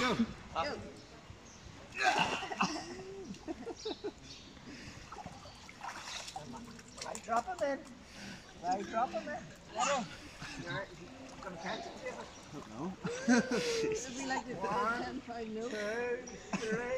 Go. Right, drop him in. Right, drop him in. Let him. Alright, gonna catch it, No. It'll be like the One, ten five no. Two, three.